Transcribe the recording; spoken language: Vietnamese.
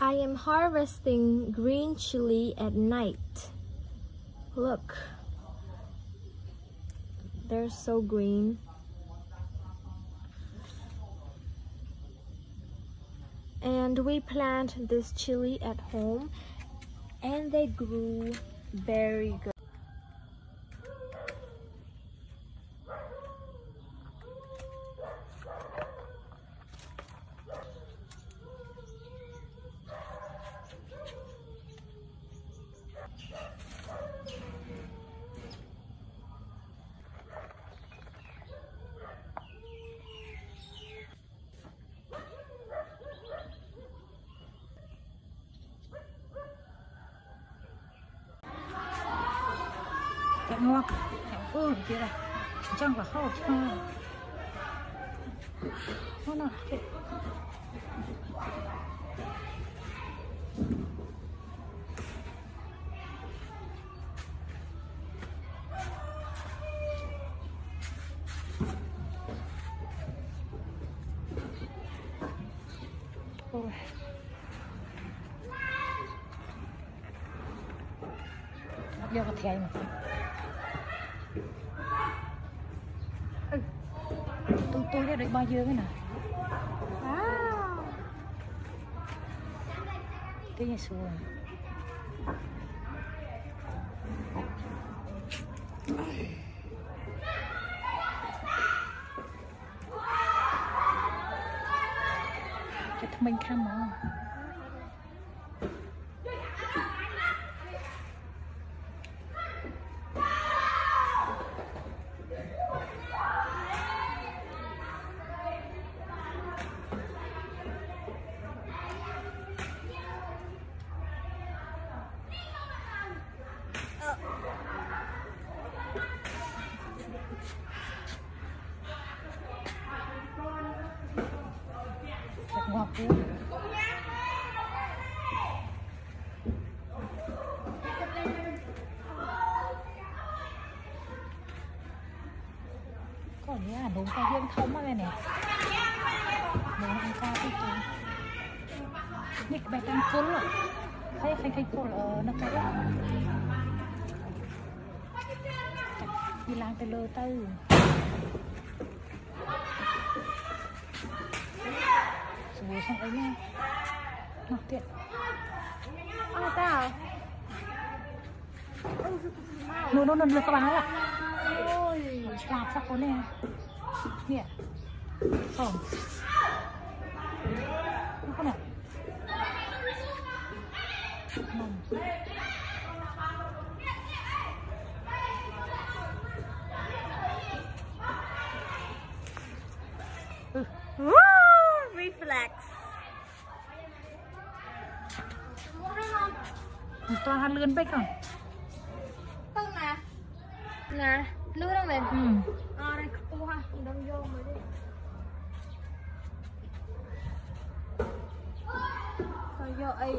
I am harvesting green chili at night. Look. They're so green. And we plant this chili at home and they grew very good. 给我看，哦，对了，讲个好听，我那这。两个天嘛。 ទូទូនេះដូចរបស់យើងហ្នឹងណាទីនេះស្រួលថ្មីខាំហ្មង Thật ngọt quá có nghĩa là đúng cái dương thông á này. Nè ăn ca cái gì nhịp bài tăng cuốn rồi thấy thấy thấy cuốn ở nó cái đó. Đi làm tới lơ tư. Rồi xong ấy nha nó tiện. Oh, tao. nó nó nó được các bạn ạ Ôi. làm sao có nè. Nè. Không nó không này nằm. Woo! មិនទាន់ហាត់លឿនពេកផងពឹងណាណាលឿនហ្នឹងមែនអរឯងខ្ពស់ហ្នឹងដឹងយកមើលទេយកអី